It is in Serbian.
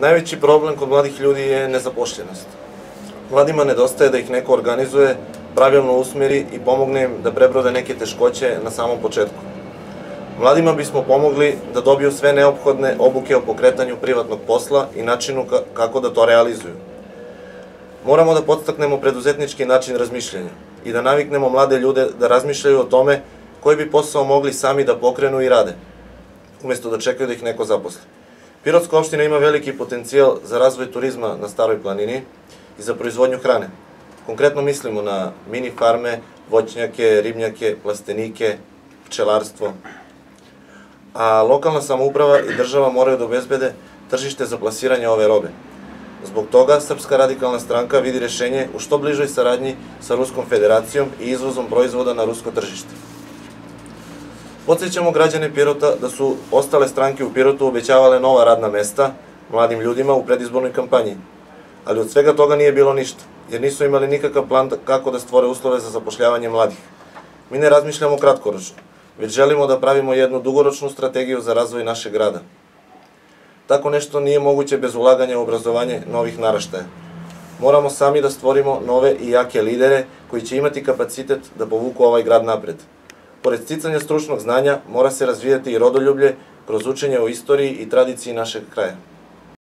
Najveći problem kod mladih ljudi je nezapošljenost. Mladima nedostaje da ih neko organizuje, pravilno usmeri i pomogne im da prebrode neke teškoće na samom početku. Mladima bismo pomogli da dobiju sve neophodne obuke o pokretanju privatnog posla i načinu kako da to realizuju. Moramo da podstaknemo preduzetnički način razmišljanja i da naviknemo mlade ljude da razmišljaju o tome koji bi posao mogli sami da pokrenu i rade, umesto da čekaju da ih neko zaposli. Pirotska opština ima veliki potencijal za razvoj turizma na Staroj planini i za proizvodnju hrane. Konkretno mislimo na mini farme, voćnjake, ribnjake, plastenike, pčelarstvo. A lokalna samouprava i država moraju da obezbede tržište za plasiranje ove robe. Zbog toga Srpska radikalna stranka vidi rešenje u što bližoj saradnji sa Ruskom federacijom i izvozom proizvoda na rusko tržište. Podsećamo građane Pirota da su ostale stranke u Pirotu obećavale nova radna mesta mladim ljudima u predizbornoj kampanji, ali od svega toga nije bilo ništa, jer nisu imali nikakav plan kako da stvore uslove za zapošljavanje mladih. Mi ne razmišljamo kratkoročno, već želimo da pravimo jednu dugoročnu strategiju za razvoj našeg grada. Tako nešto nije moguće bez ulaganja u obrazovanje novih naraštaja. Moramo sami da stvorimo nove i jake lidere koji će imati kapacitet da povuku ovaj grad napred. Pored sticanja stručnog znanja, mora se razvijati i rodoljublje kroz učenje o istoriji i tradiciji našeg kraja.